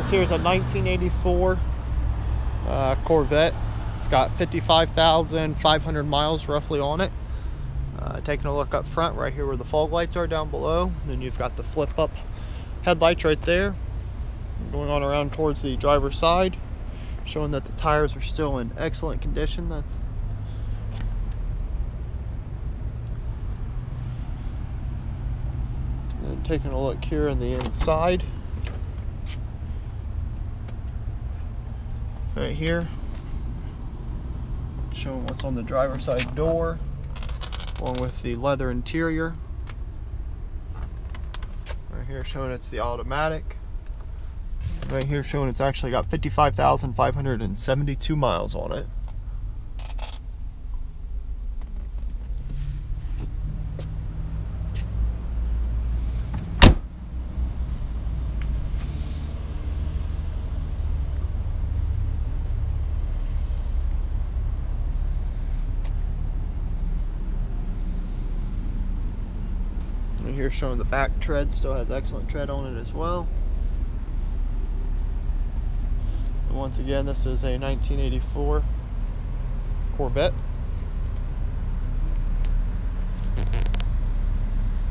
This here is a 1984 uh, Corvette. It's got 55,500 miles roughly on it. Uh, taking a look up front right here where the fog lights are down below. Then you've got the flip up headlights right there. Going on around towards the driver's side, showing that the tires are still in excellent condition. That's and taking a look here on the inside. Right here. Showing what's on the driver's side door, along with the leather interior. Right here showing it's the automatic. Right here showing it's actually got 55,572 miles on it. Here showing the back tread still has excellent tread on it as well. And once again, this is a 1984 Corvette.